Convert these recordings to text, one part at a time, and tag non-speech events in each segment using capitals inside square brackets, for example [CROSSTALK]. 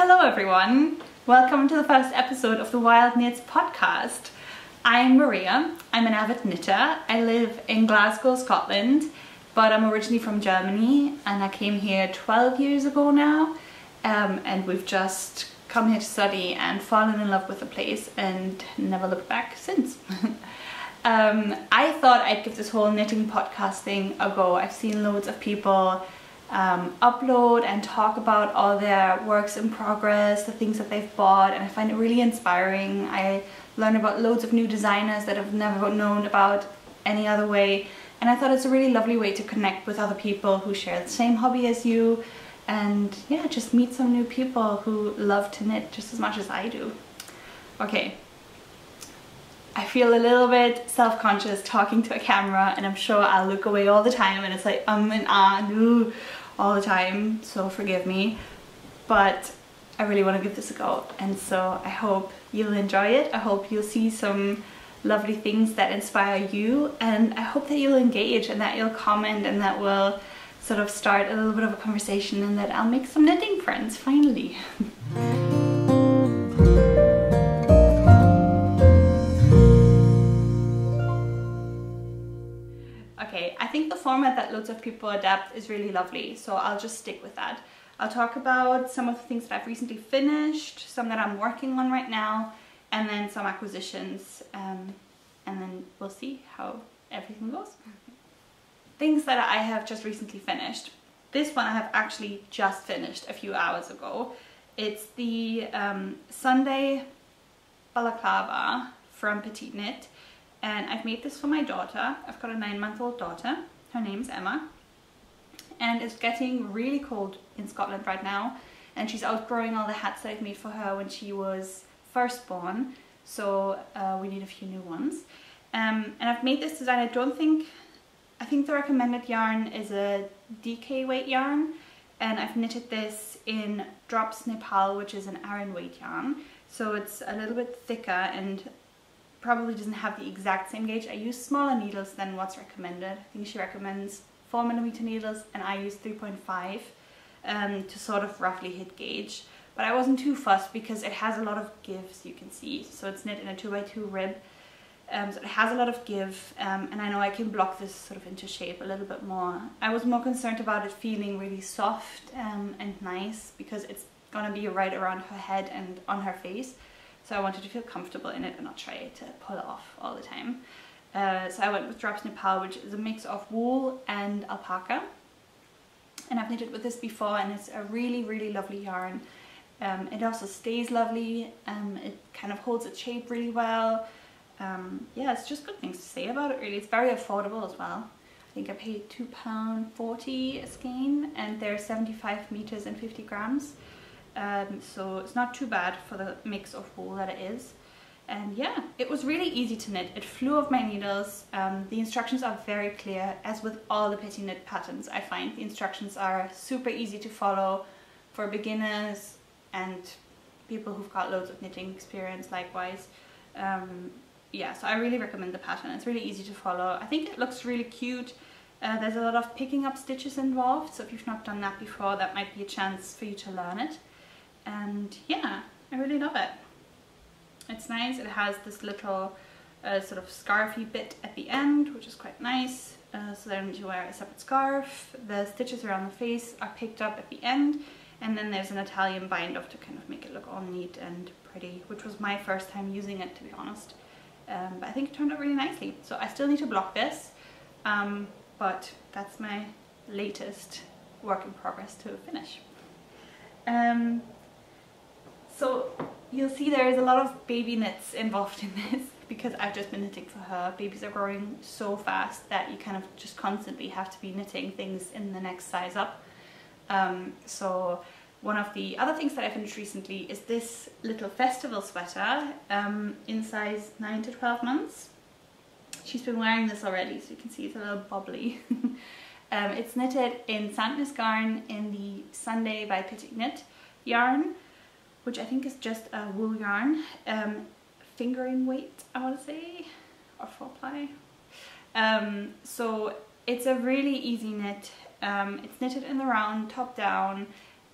Hello everyone! Welcome to the first episode of the Wild Knits podcast. I'm Maria, I'm an avid knitter. I live in Glasgow, Scotland, but I'm originally from Germany and I came here 12 years ago now um, and we've just come here to study and fallen in love with the place and never looked back since. [LAUGHS] um, I thought I'd give this whole knitting podcast thing a go. I've seen loads of people um, upload and talk about all their works in progress, the things that they've bought, and I find it really inspiring. I learn about loads of new designers that I've never known about any other way, and I thought it's a really lovely way to connect with other people who share the same hobby as you, and yeah, just meet some new people who love to knit just as much as I do. Okay, I feel a little bit self-conscious talking to a camera and I'm sure I'll look away all the time and it's like um and ah no all the time so forgive me. But I really want to give this a go and so I hope you'll enjoy it. I hope you'll see some lovely things that inspire you and I hope that you'll engage and that you'll comment and that will sort of start a little bit of a conversation and that I'll make some knitting friends finally [LAUGHS] format that loads of people adapt is really lovely, so I'll just stick with that. I'll talk about some of the things that I've recently finished, some that I'm working on right now, and then some acquisitions, um, and then we'll see how everything goes. Things that I have just recently finished. This one I have actually just finished a few hours ago. It's the um, Sunday balaclava from Petite Knit and I've made this for my daughter. I've got a nine month old daughter. Her name's Emma. And it's getting really cold in Scotland right now. And she's outgrowing all the hats that I've made for her when she was first born. So uh, we need a few new ones. Um, and I've made this design, I don't think, I think the recommended yarn is a DK weight yarn. And I've knitted this in Drops Nepal, which is an Aran weight yarn. So it's a little bit thicker and probably doesn't have the exact same gauge. I use smaller needles than what's recommended. I think she recommends 4 millimeter needles and I use 3.5 um, to sort of roughly hit gauge. But I wasn't too fussed because it has a lot of gives you can see. So it's knit in a 2x2 rib. Um, so it has a lot of give um, and I know I can block this sort of into shape a little bit more. I was more concerned about it feeling really soft um, and nice because it's gonna be right around her head and on her face. So I wanted to feel comfortable in it and not try to pull it off all the time. Uh, so I went with Drops Nepal, which is a mix of wool and alpaca. And I've knitted with this before and it's a really, really lovely yarn. Um, it also stays lovely, um, it kind of holds its shape really well. Um, yeah, it's just good things to say about it really. It's very affordable as well. I think I paid £2.40 a skein and they're 75 meters and 50 grams um, so it's not too bad for the mix of wool that it is. And yeah it was really easy to knit. It flew off my needles. Um, the instructions are very clear as with all the Petite Knit patterns I find. The instructions are super easy to follow for beginners and people who've got loads of knitting experience likewise. Um, yeah so I really recommend the pattern. It's really easy to follow. I think it looks really cute. Uh, there's a lot of picking up stitches involved so if you've not done that before that might be a chance for you to learn it and yeah I really love it. It's nice. It has this little uh, sort of scarfy bit at the end which is quite nice. Uh, so then you wear a separate scarf. The stitches around the face are picked up at the end and then there's an Italian bind off to kind of make it look all neat and pretty which was my first time using it to be honest. Um, but I think it turned out really nicely. So I still need to block this um, but that's my latest work in progress to finish. Um, so you'll see there is a lot of baby knits involved in this [LAUGHS] because I've just been knitting for her. Babies are growing so fast that you kind of just constantly have to be knitting things in the next size up. Um, so one of the other things that I finished recently is this little festival sweater um, in size 9 to 12 months. She's been wearing this already so you can see it's a little bubbly. [LAUGHS] um, it's knitted in Sandnes Garn in the Sunday by Petite Knit yarn which I think is just a wool yarn, um, fingering weight I want to say, or four ply. Um, so it's a really easy knit, um, it's knitted in the round, top down,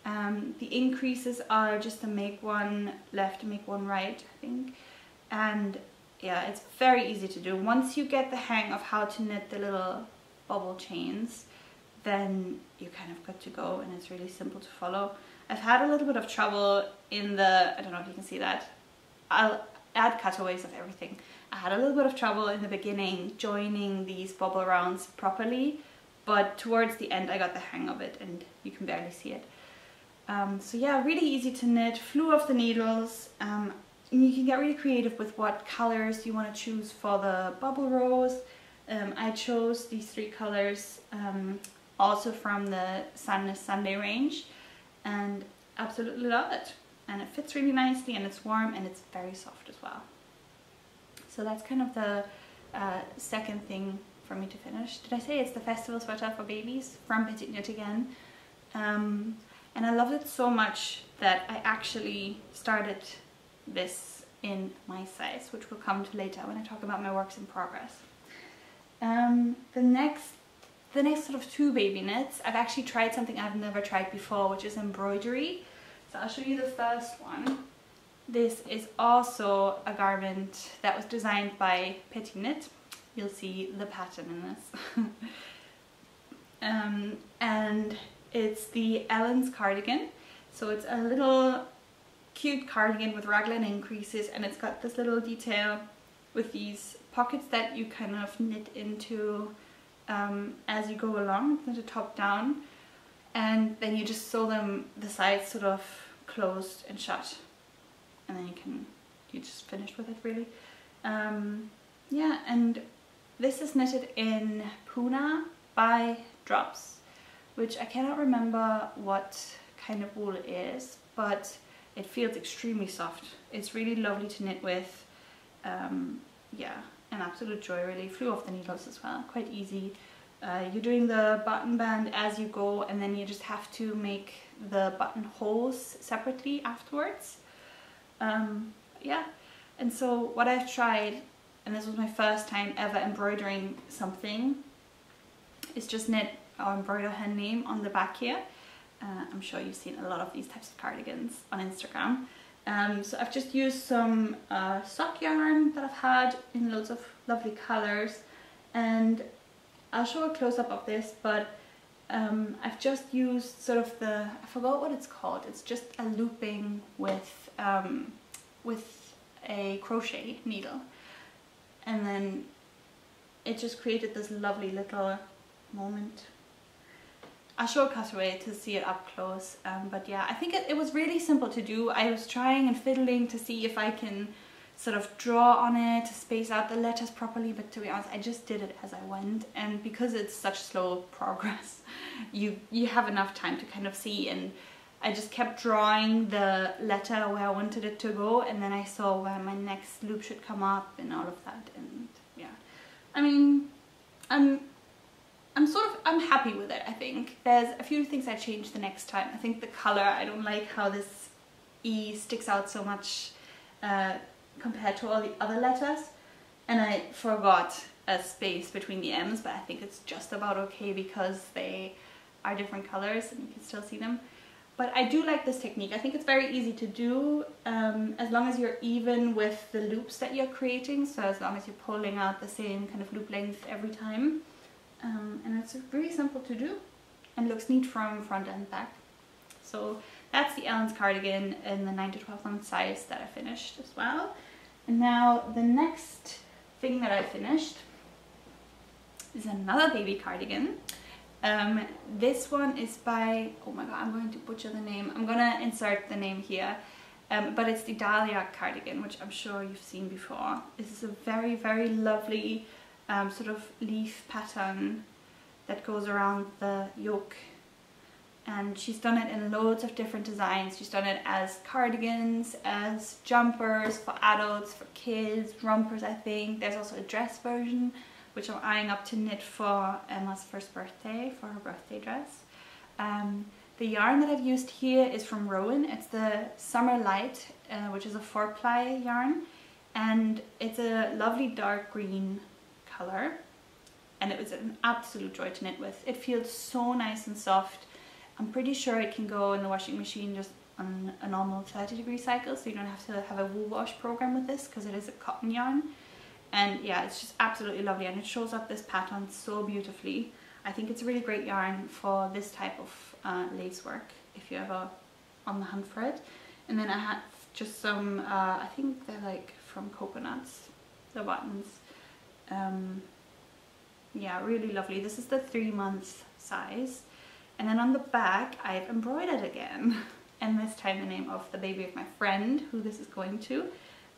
Um, the increases are just to make one left to make one right, I think. And yeah, it's very easy to do. Once you get the hang of how to knit the little bubble chains, then you're kind of good to go and it's really simple to follow. I've had a little bit of trouble in the, I don't know if you can see that, I'll add cutaways of everything. I had a little bit of trouble in the beginning joining these bubble rounds properly, but towards the end I got the hang of it and you can barely see it. Um, so yeah, really easy to knit, flew off the needles. Um, you can get really creative with what colors you want to choose for the bubble rows. Um, I chose these three colors um, also from the Sandnes Sunday range and absolutely love it. And it fits really nicely and it's warm and it's very soft as well. So that's kind of the uh, second thing for me to finish. Did I say it's the festival sweater for babies from Petite Knit again? Um, and I loved it so much that I actually started this in my size, which we'll come to later when I talk about my works in progress. Um, the next the next sort of two baby knits, I've actually tried something I've never tried before, which is embroidery. So I'll show you the first one. This is also a garment that was designed by Petite Knit. You'll see the pattern in this. [LAUGHS] um, and it's the Ellen's cardigan. So it's a little cute cardigan with raglan increases and it's got this little detail with these pockets that you kind of knit into um, as you go along, the top down, and then you just sew them the sides sort of closed and shut, and then you can you just finish with it really. Um, yeah, and this is knitted in Puna by Drops, which I cannot remember what kind of wool it is, but it feels extremely soft. It's really lovely to knit with. Um, yeah, an absolute joy really. Flew off the needles as well, quite easy. Uh, you're doing the button band as you go and then you just have to make the button holes separately afterwards. Um, yeah, and so what I've tried, and this was my first time ever embroidering something, is just knit or embroider her name on the back here. Uh, I'm sure you've seen a lot of these types of cardigans on Instagram. Um, so I've just used some uh, sock yarn that I've had in loads of lovely colours and I'll show a close-up of this but um, I've just used sort of the, I forgot what it's called, it's just a looping with, um, with a crochet needle. And then it just created this lovely little moment A cutaway to see it up close. Um, but yeah, I think it, it was really simple to do. I was trying and fiddling to see if I can sort of draw on it to space out the letters properly but to be honest I just did it as I went and because it's such slow [LAUGHS] progress you you have enough time to kind of see and I just kept drawing the letter where I wanted it to go and then I saw where my next loop should come up and all of that and yeah I mean I'm I'm sort of, I'm happy with it, I think. There's a few things I change the next time. I think the color, I don't like how this E sticks out so much uh, compared to all the other letters. And I forgot a space between the M's, but I think it's just about okay because they are different colors and you can still see them. But I do like this technique. I think it's very easy to do um, as long as you're even with the loops that you're creating. So as long as you're pulling out the same kind of loop length every time um, and it's really simple to do and looks neat from front and back. So that's the Ellen's cardigan in the 9 to 12 month size that I finished as well. And now the next thing that I finished is another baby cardigan. Um, this one is by, oh my god, I'm going to butcher the name. I'm gonna insert the name here. Um, but it's the Dahlia cardigan, which I'm sure you've seen before. This is a very, very lovely um, sort of leaf pattern that goes around the yoke and she's done it in loads of different designs. She's done it as cardigans, as jumpers for adults, for kids, rompers I think. There's also a dress version which I'm eyeing up to knit for Emma's first birthday, for her birthday dress. Um, the yarn that I've used here is from Rowan. It's the Summerlite, uh, which is a four ply yarn and it's a lovely dark green color. And it was an absolute joy to knit with. It feels so nice and soft. I'm pretty sure it can go in the washing machine just on a normal 30 degree cycle so you don't have to have a wool wash program with this because it is a cotton yarn. And yeah it's just absolutely lovely and it shows up this pattern so beautifully. I think it's a really great yarn for this type of uh, lace work if you're ever on the hunt for it. And then I had just some uh, I think they're like from coconuts the buttons um, yeah really lovely. This is the three months size. And then on the back I've embroidered again. [LAUGHS] And this time the name of the baby of my friend who this is going to.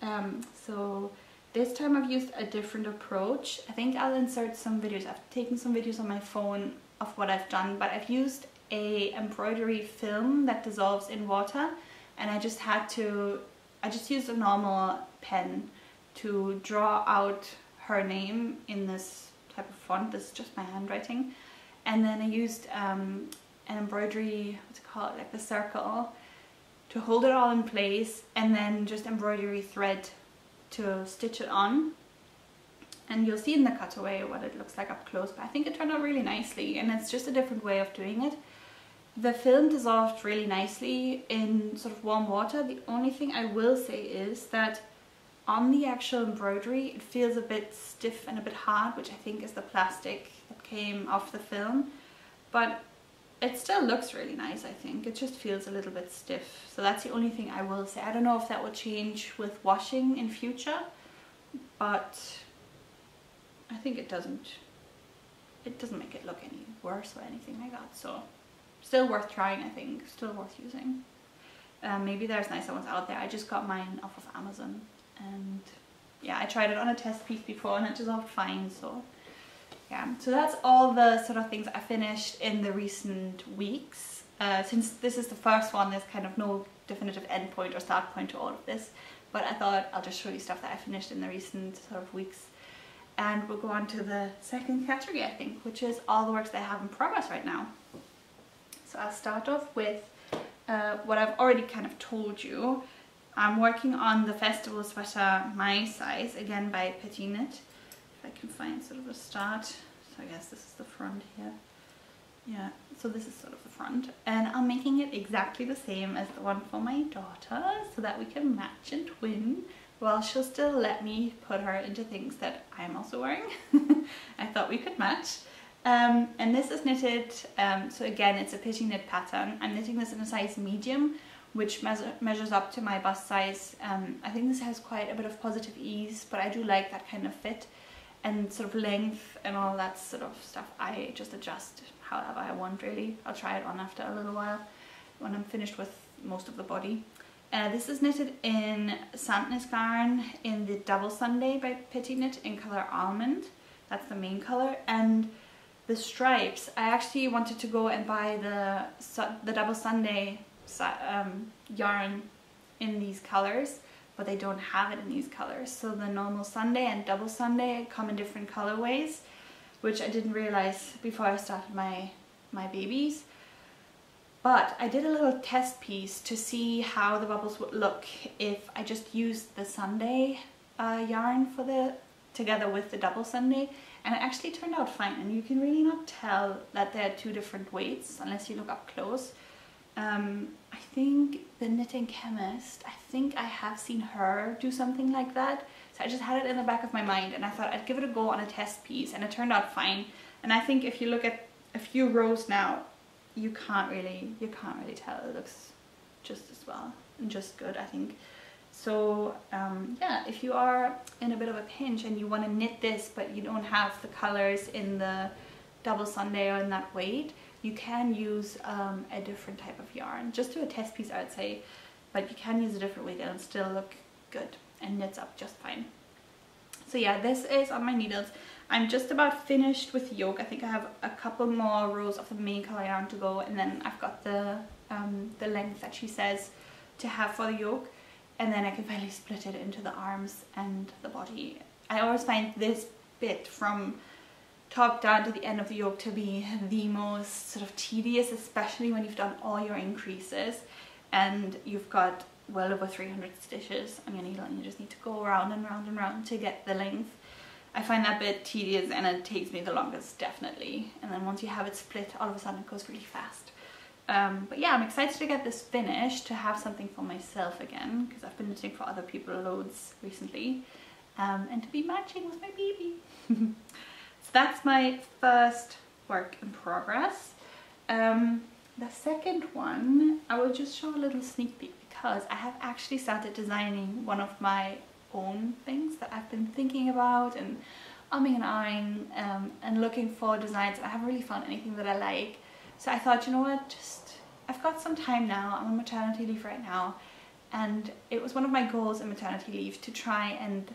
Um, so this time I've used a different approach. I think I'll insert some videos. I've taken some videos on my phone of what I've done, but I've used a embroidery film that dissolves in water. And I just had to, I just used a normal pen to draw out her name in this type of font. This is just my handwriting. And then I used um, an embroidery, what's it called, like the circle, to hold it all in place and then just embroidery thread to stitch it on and you'll see in the cutaway what it looks like up close but I think it turned out really nicely and it's just a different way of doing it. The film dissolved really nicely in sort of warm water. The only thing I will say is that on the actual embroidery it feels a bit stiff and a bit hard which I think is the plastic that came off the film. But it still looks really nice I think. It just feels a little bit stiff. So that's the only thing I will say. I don't know if that will change with washing in future but I think it doesn't it doesn't make it look any worse or anything like that. So still worth trying I think. Still worth using. Um, maybe there's nicer ones out there. I just got mine off of Amazon and yeah I tried it on a test piece before and it dissolved fine so yeah. So that's all the sort of things I finished in the recent weeks. Uh, since this is the first one there's kind of no definitive end point or start point to all of this. But I thought I'll just show you stuff that I finished in the recent sort of weeks. And we'll go on to the second category I think which is all the works that I have in progress right now. So I'll start off with uh, what I've already kind of told you I'm working on the festival sweater my size again by Petite Knit if I can find sort of a start. So I guess this is the front here. Yeah, so this is sort of the front. And I'm making it exactly the same as the one for my daughter so that we can match and twin while she'll still let me put her into things that I'm also wearing. [LAUGHS] I thought we could match. Um, and this is knitted, um, so again it's a Petite Knit pattern. I'm knitting this in a size medium which measure, measures up to my bust size. Um, I think this has quite a bit of positive ease but I do like that kind of fit and sort of length and all that sort of stuff I just adjust however I want really. I'll try it on after a little while when I'm finished with most of the body. Uh, this is knitted in Sandnes garn in the Double Sunday by Petite Knit in colour Almond. That's the main colour and the stripes I actually wanted to go and buy the the Double Sunday um, yarn in these colours but they don't have it in these colors. So the normal Sunday and double Sunday come in different colorways, which I didn't realize before I started my, my babies. But I did a little test piece to see how the bubbles would look if I just used the Sunday uh, yarn for the together with the double Sunday and it actually turned out fine and you can really not tell that they're two different weights unless you look up close. Um, I think the knitting chemist, I think I have seen her do something like that. So I just had it in the back of my mind and I thought I'd give it a go on a test piece and it turned out fine. And I think if you look at a few rows now, you can't really, you can't really tell. It looks just as well and just good, I think. So um, yeah, if you are in a bit of a pinch and you want to knit this but you don't have the colors in the double Sunday or in that weight, you can use um, a different type of yarn. Just do a test piece I would say, but you can use a different weight and it'll still look good and knits up just fine. So yeah, this is on my needles. I'm just about finished with the yoke. I think I have a couple more rows of the main color yarn to go and then I've got the, um, the length that she says to have for the yoke and then I can [LAUGHS] finally split it into the arms and the body. I always find this bit from top down to the end of the yoke to be the most sort of tedious, especially when you've done all your increases and you've got well over 300 stitches on your needle and you just need to go around and round and round to get the length. I find that bit tedious and it takes me the longest, definitely. And then once you have it split, all of a sudden it goes really fast. Um, but yeah, I'm excited to get this finished, to have something for myself again, because I've been knitting for other people loads recently, um, and to be matching with my baby. [LAUGHS] so that's my first work in progress. Um, the second one, I will just show a little sneak peek because I have actually started designing one of my own things that I've been thinking about and umming and ahhing um, and looking for designs. I haven't really found anything that I like. So I thought, you know what, just, I've got some time now. I'm on maternity leave right now. And it was one of my goals in maternity leave to try and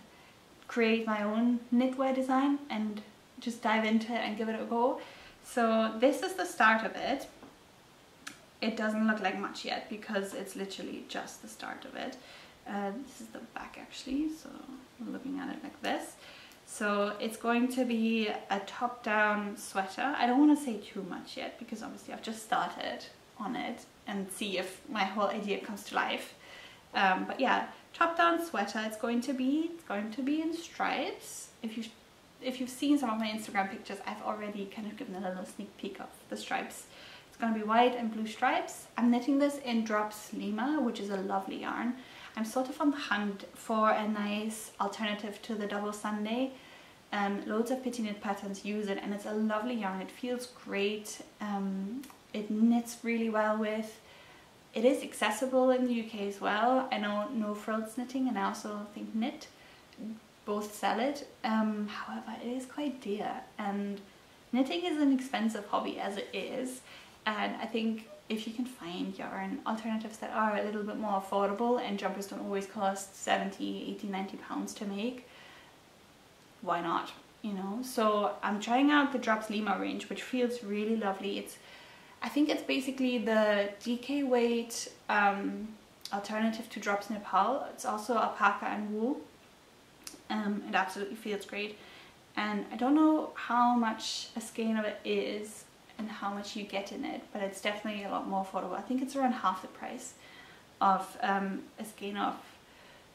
create my own knitwear design and just dive into it and give it a go. So this is the start of it. It doesn't look like much yet because it's literally just the start of it. Uh, this is the back actually, so I'm looking at it like this. So it's going to be a top-down sweater. I don't want to say too much yet because obviously I've just started on it and see if my whole idea comes to life. Um, but yeah, top-down sweater. It's going to be it's going to be in stripes. If you if you've seen some of my Instagram pictures, I've already kind of given a little sneak peek of the stripes. It's going to be white and blue stripes. I'm knitting this in Drops Lima, which is a lovely yarn. I'm sort of on the hunt for a nice alternative to the double Sunday. Um, loads of Petite Knit patterns use it and it's a lovely yarn. It feels great. Um, it knits really well with. It is accessible in the UK as well. I know No Frills Knitting and I also think Knit both sell it. Um, however, it is quite dear and knitting is an expensive hobby as it is and I think if you can find yarn alternatives that are a little bit more affordable and jumpers don't always cost 70, 80, 90 pounds to make, why not? You know, so I'm trying out the Drops Lima range, which feels really lovely. It's, I think it's basically the DK weight um, alternative to Drops Nepal. It's also alpaca and wool. Um, it absolutely feels great. And I don't know how much a skein of it is and how much you get in it, but it's definitely a lot more affordable. I think it's around half the price of um, a skein of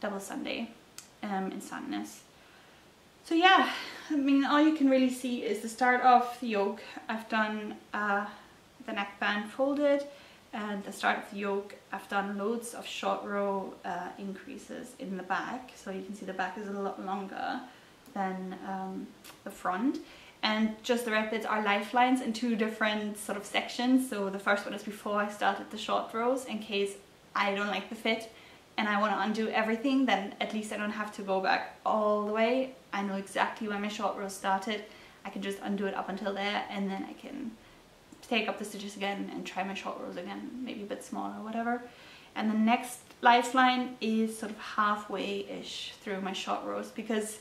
Double Sunday um, in Sandnes. So yeah, I mean, all you can really see is the start of the yoke. I've done uh, the neckband folded and the start of the yoke. I've done loads of short row uh, increases in the back. So you can see the back is a lot longer than um, the front and just the rep are lifelines in two different sort of sections. So the first one is before I started the short rows in case I don't like the fit and I want to undo everything then at least I don't have to go back all the way. I know exactly where my short rows started. I can just undo it up until there and then I can take up the stitches again and try my short rows again, maybe a bit smaller whatever. And the next lifeline is sort of halfway-ish through my short rows because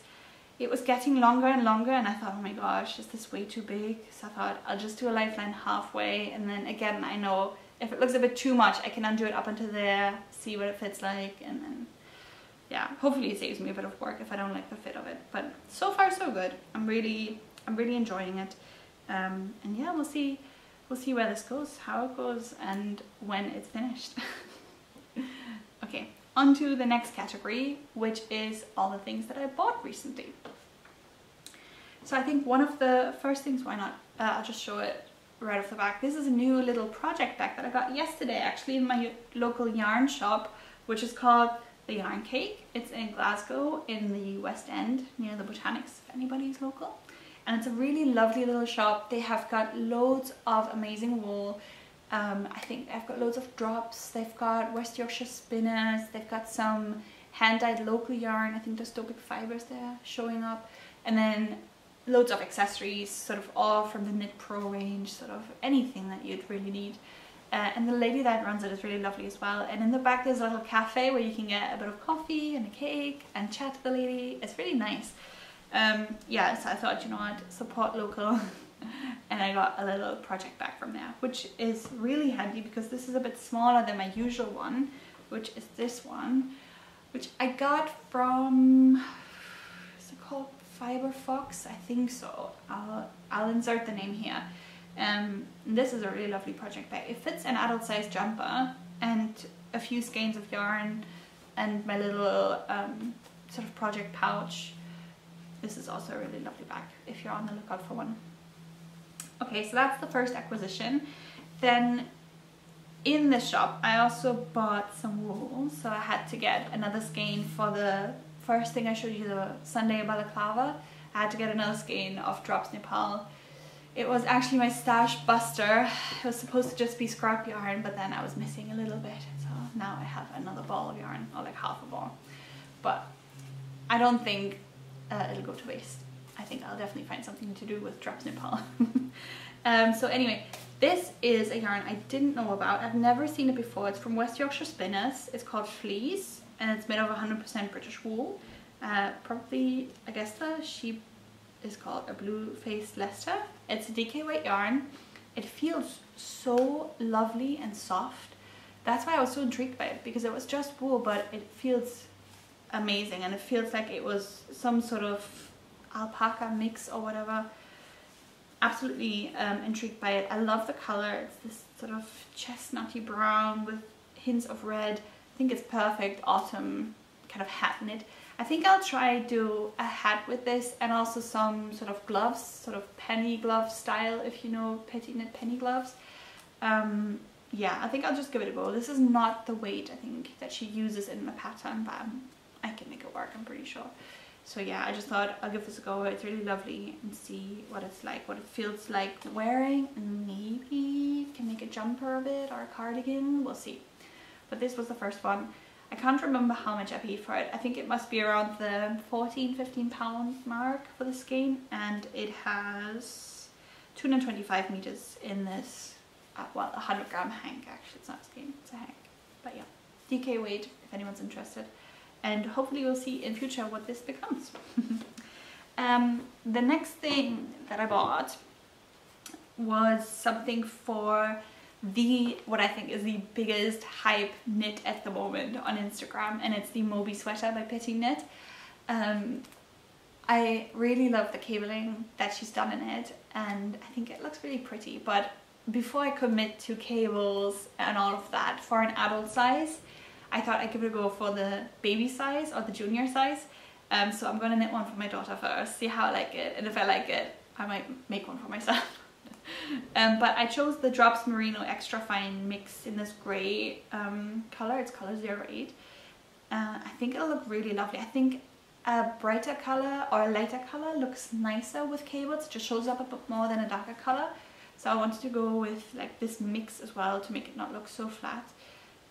it was getting longer and longer and I thought, oh my gosh, is this way too big? So I thought I'll just do a lifeline halfway and then again, I know if it looks a bit too much, I can undo it up until there, see what it fits like and then yeah, hopefully it saves me a bit of work if I don't like the fit of it. But so far so good. I'm really, I'm really enjoying it. Um, and yeah, we'll see, we'll see where this goes, how it goes and when it's finished. [LAUGHS] okay, on to the next category, which is all the things that I bought recently. So I think one of the first things, why not, uh, I'll just show it right off the back. This is a new little project bag that I got yesterday actually in my local yarn shop, which is called The Yarn Cake. It's in Glasgow in the West End near the Botanics if anybody's local. And it's a really lovely little shop. They have got loads of amazing wool. Um, I think they've got loads of drops. They've got West Yorkshire spinners. They've got some hand-dyed local yarn. I think there's Stopic fibers there showing up. And then loads of accessories, sort of all from the Knit Pro range, sort of anything that you'd really need. Uh, and the lady that runs it is really lovely as well. And in the back there's a little cafe where you can get a bit of coffee and a cake and chat to the lady. It's really nice. Um, yeah, so I thought, you know what, support local. [LAUGHS] and I got a little project bag from there, which is really handy because this is a bit smaller than my usual one, which is this one, which I got from, is it called Fiber Fox, I think so. I'll, I'll insert the name here. Um, this is a really lovely project bag. It fits an adult size jumper and a few skeins of yarn and my little um, sort of project pouch. This is also a really lovely bag if you're on the lookout for one. Okay, so that's the first acquisition. Then in the shop I also bought some wool so I had to get another skein for the first thing I showed you the Sunday balaclava I had to get another skein of Drops Nepal it was actually my stash buster it was supposed to just be scrap yarn but then I was missing a little bit so now I have another ball of yarn or like half a ball but I don't think uh, it'll go to waste I think I'll definitely find something to do with Drops Nepal [LAUGHS] um, so anyway this is a yarn I didn't know about. I've never seen it before. It's from West Yorkshire Spinners. It's called Fleece and it's made of 100% British wool. Uh, probably, I guess the sheep is called a blue-faced Leicester. It's a DK weight yarn. It feels so lovely and soft. That's why I was so intrigued by it because it was just wool but it feels amazing and it feels like it was some sort of alpaca mix or whatever absolutely um, intrigued by it. I love the color. It's this sort of chestnutty brown with hints of red. I think it's perfect autumn kind of hat knit. I think I'll try do a hat with this and also some sort of gloves, sort of penny glove style if you know Petite Knit penny gloves. Um, yeah, I think I'll just give it a go. This is not the weight I think that she uses in the pattern, but I can make it work, I'm pretty sure. So yeah I just thought I'll give this a go. It's really lovely and see what it's like what it feels like wearing. Maybe can make a jumper of it or a cardigan we'll see. But this was the first one. I can't remember how much I paid for it. I think it must be around the 14 15 pound mark for the skein and it has 225 meters in this uh, well 100 gram hank actually. It's not a skein it's a hank. But yeah DK weight if anyone's interested and hopefully you'll see in future what this becomes. [LAUGHS] um, the next thing that I bought was something for the what I think is the biggest hype knit at the moment on Instagram and it's the Moby sweater by Petite Knit. Um, I really love the cabling that she's done in it and I think it looks really pretty but before I commit to cables and all of that for an adult size I thought I'd give it a go for the baby size or the junior size. Um, so I'm gonna knit one for my daughter first, see how I like it, and if I like it, I might make one for myself. [LAUGHS] um, but I chose the Drops Merino Extra Fine mix in this grey um, colour, it's colour 08. Uh, I think it'll look really lovely. I think a brighter colour or a lighter colour looks nicer with cables, it just shows up a bit more than a darker colour. So I wanted to go with like this mix as well to make it not look so flat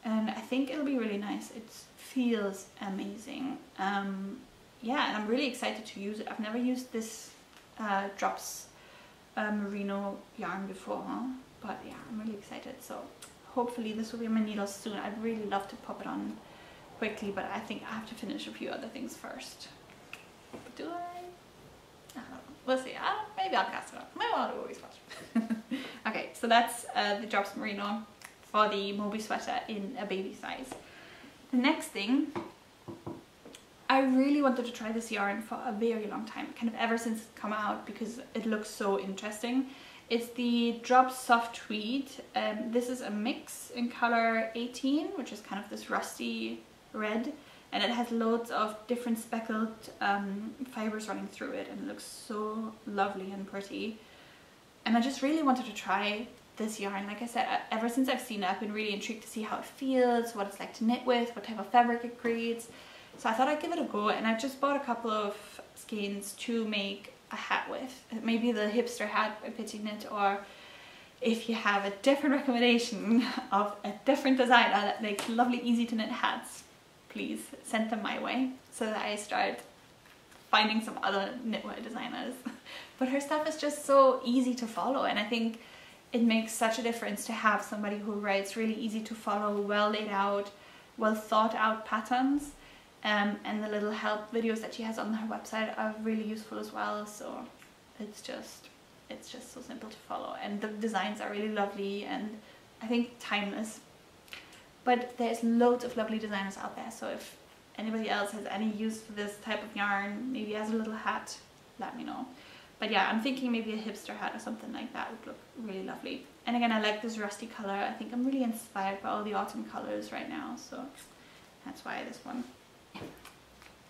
and I think it'll be really nice. It feels amazing. Um, yeah, and I'm really excited to use it. I've never used this uh, Drops uh, merino yarn before, huh? but yeah, I'm really excited. So hopefully this will be my needles soon. I'd really love to pop it on quickly, but I think I have to finish a few other things first. But do I? We'll see. Uh, maybe I'll cast it up. Maybe I'll always [LAUGHS] watch. okay, so that's uh, the Drops Merino for the Moby sweater in a baby size. The next thing, I really wanted to try this yarn for a very long time, kind of ever since it's come out because it looks so interesting. It's the Drop Soft Tweed. Um, this is a mix in color 18, which is kind of this rusty red. And it has loads of different speckled um, fibers running through it and it looks so lovely and pretty. And I just really wanted to try this yarn. Like I said, ever since I've seen it, I've been really intrigued to see how it feels, what it's like to knit with, what type of fabric it creates. So I thought I'd give it a go and I've just bought a couple of skeins to make a hat with. Maybe the hipster hat by Petite Knit or if you have a different [LAUGHS] recommendation of a different designer that makes lovely easy to knit hats, please send them my way so that I start finding some other knitwear designers. [LAUGHS] But her stuff is just so easy to follow and I think it makes such a difference to have somebody who writes really easy to follow, well laid out, well thought out patterns. Um, and the little help videos that she has on her website are really useful as well. So it's just, it's just so simple to follow. And the designs are really lovely and I think timeless. But there's loads of lovely designers out there. So if anybody else has any use for this type of yarn, maybe as a little hat, let me know. But yeah, I'm thinking maybe a hipster hat or something like that would look really lovely. And again, I like this rusty color. I think I'm really inspired by all the autumn colors right now. So that's why this one.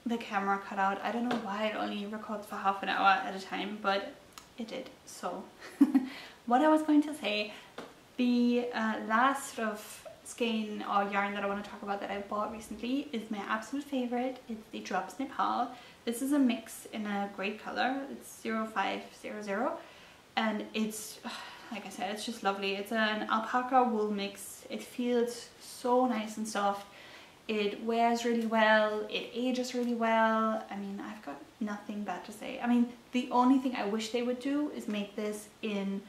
The camera cut out. I don't know why it only records for half an hour at a time, but it did. So [LAUGHS] what I was going to say, The uh, last of skein or yarn that I want to talk about that I bought recently is my absolute favorite. It's the Drops Nepal. This is a mix in a great color. It's 0500 and it's, like I said, it's just lovely. It's an alpaca wool mix. It feels so nice and soft. It wears really well. It ages really well. I mean, I've got nothing bad to say. I mean, the only thing I wish they would do is make this in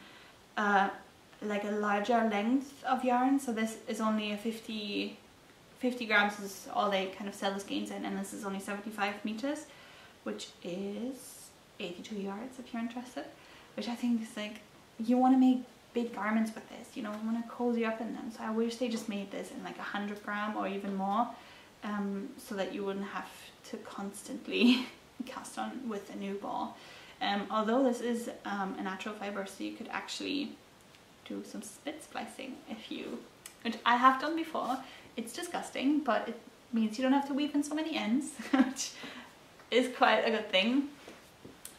uh, like a larger length of yarn. So this is only a 50, 50 grams is all they kind of sell the skeins in and this is only 75 meters, which is 82 yards if you're interested, which I think is like, you want to make big garments with this, you know, you want to cozy up in them. So I wish they just made this in like a 100 gram or even more um, so that you wouldn't have to constantly [LAUGHS] cast on with a new ball. Um, although this is um, a natural fiber so you could actually do some spit splicing if you, which I have done before. It's disgusting, but it means you don't have to weave in so many ends, [LAUGHS] which is quite a good thing.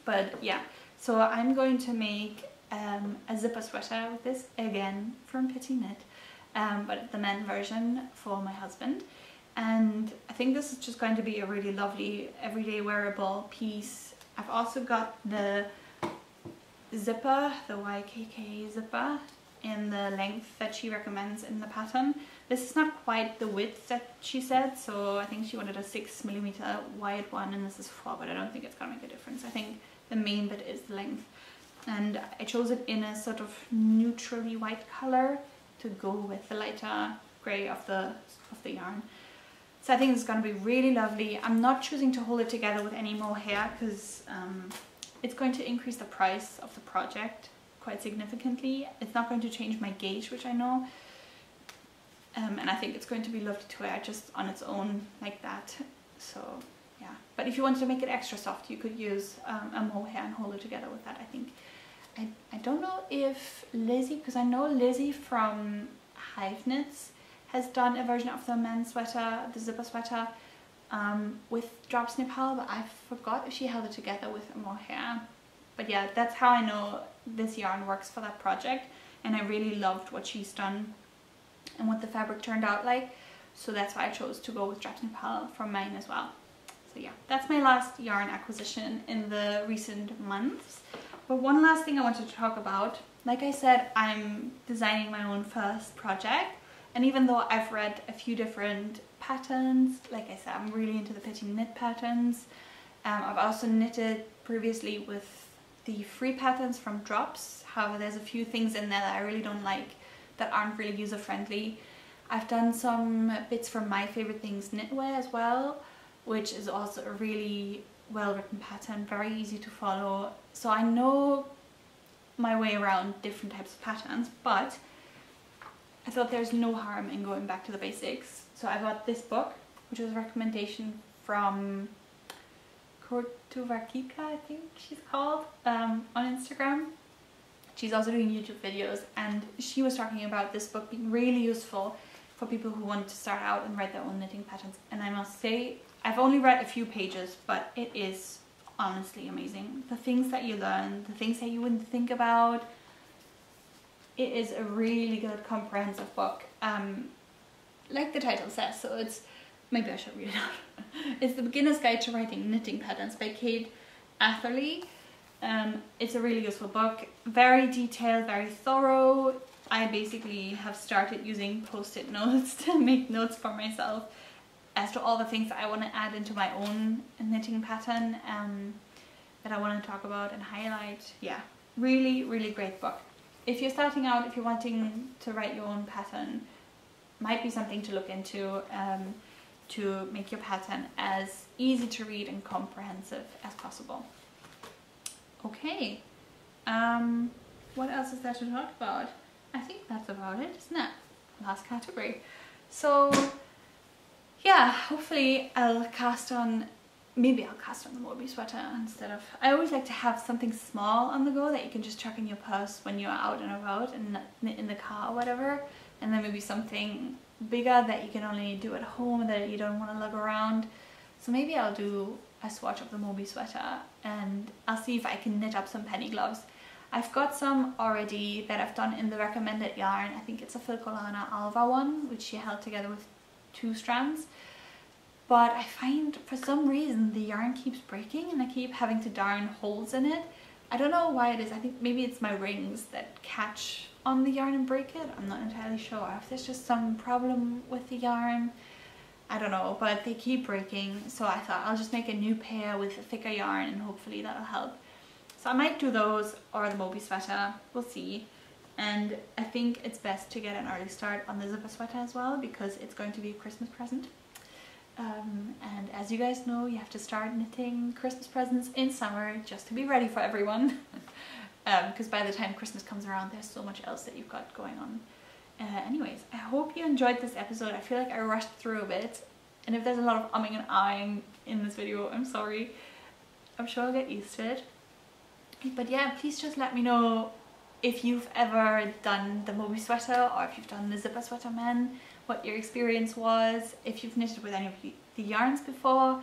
But yeah, so I'm going to make um, a zipper sweater with this again from Petite Knit, um, but the men version for my husband. And I think this is just going to be a really lovely everyday wearable piece. I've also got the zipper, the YKK zipper, in the length that she recommends in the pattern. This is not quite the width that she said, so I think she wanted a 6 millimeter wide one and this is 4, but I don't think it's going to make a difference. I think the main bit is the length. And I chose it in a sort of neutrally white color to go with the lighter grey of the, of the yarn. So I think it's going to be really lovely. I'm not choosing to hold it together with any more hair because um, it's going to increase the price of the project quite significantly. It's not going to change my gauge, which I know. Um, and I think it's going to be lovely to wear just on its own like that. So yeah, but if you wanted to make it extra soft, you could use um, a mohair and hold it together with that, I think. I, I don't know if Lizzie, because I know Lizzie from Hive Knits has done a version of the men's sweater, the zipper sweater, um, with Drops Nepal, but I forgot if she held it together with mohair. But yeah, that's how I know this yarn works for that project and I really loved what she's done and what the fabric turned out like so that's why I chose to go with Drops Nepal for mine as well. So yeah, that's my last yarn acquisition in the recent months. But one last thing I wanted to talk about, like I said, I'm designing my own first project and even though I've read a few different patterns, like I said, I'm really into the Petite Knit patterns. Um, I've also knitted previously with the free patterns from Drops. However, there's a few things in there that I really don't like that aren't really user friendly. I've done some bits from My Favorite Things Knitwear as well, which is also a really well written pattern, very easy to follow. So I know my way around different types of patterns, but I thought there's no harm in going back to the basics. So I got this book, which was a recommendation from Kortuvakika, I think she's called, um, on Instagram. She's also doing YouTube videos and she was talking about this book being really useful for people who want to start out and write their own knitting patterns. And I must say, I've only read a few pages, but it is honestly amazing. The things that you learn, the things that you wouldn't think about, it is a really good comprehensive book. Um, like the title says, so it's maybe I should read it out. [LAUGHS] it's The Beginner's Guide to Writing Knitting Patterns by Kate Atherley. Um, it's a really useful book, very detailed, very thorough. I basically have started using post-it [LAUGHS] notes to make notes for myself as to all the things that I want to add into my own knitting pattern um, that I want to talk about and highlight. Yeah, really, really great book. If you're starting out, if you're wanting to write your own pattern, might be something to look into. Um, to make your pattern as easy to read and comprehensive as possible. Okay, um, what else is there to talk about? I think that's about it, isn't it? Last category. So, yeah, hopefully I'll cast on, maybe I'll cast on the Moby sweater instead of, I always like to have something small on the go that you can just chuck in your purse when you're out and about and in the car or whatever. And then maybe something bigger that you can only do at home that you don't want to lug around. So maybe I'll do a swatch of the Moby sweater and I'll see if I can knit up some penny gloves. I've got some already that I've done in the recommended yarn. I think it's a Filcolana Alva one, which she held together with two strands. But I find for some reason the yarn keeps breaking and I keep having to darn holes in it. I don't know why it is. I think maybe it's my rings that catch on the yarn and break it. I'm not entirely sure. If there's just some problem with the yarn, I don't know, but they keep breaking. So I thought I'll just make a new pair with a thicker yarn and hopefully that'll help. So I might do those or the Moby sweater, we'll see. And I think it's best to get an early start on the zipper sweater as well because it's going to be a Christmas present. Um, and as you guys know, you have to start knitting Christmas presents in summer just to be ready for everyone. Because [LAUGHS] um, by the time Christmas comes around, there's so much else that you've got going on. Uh, anyways, I hope you enjoyed this episode. I feel like I rushed through a bit. And if there's a lot of umming and ahhing in this video, I'm sorry. I'm sure I'll get used to it. But yeah, please just let me know if you've ever done the Moby sweater or if you've done the zipper sweater men, what your experience was, if you've knitted with any of the yarns before,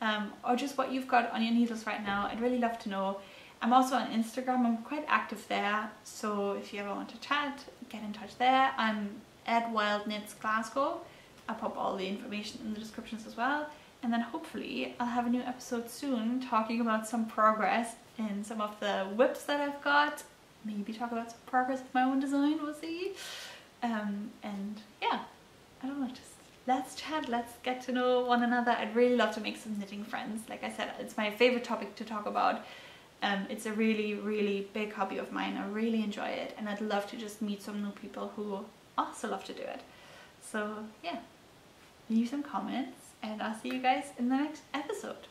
um, or just what you've got on your needles right now. I'd really love to know. I'm also on Instagram, I'm quite active there, so if you ever want to chat, get in touch there. I'm at Wild Knits Glasgow. I'll pop all the information in the descriptions as well. And then hopefully I'll have a new episode soon talking about some progress in some of the WIPs that I've got. Maybe talk about some progress with my own design, we'll see. Um, and yeah, I don't know, just let's chat, let's get to know one another. I'd really love to make some knitting friends. Like I said, it's my favorite topic to talk about. Um, it's a really, really big hobby of mine. I really enjoy it and I'd love to just meet some new people who also love to do it. So yeah, leave some comments and I'll see you guys in the next episode.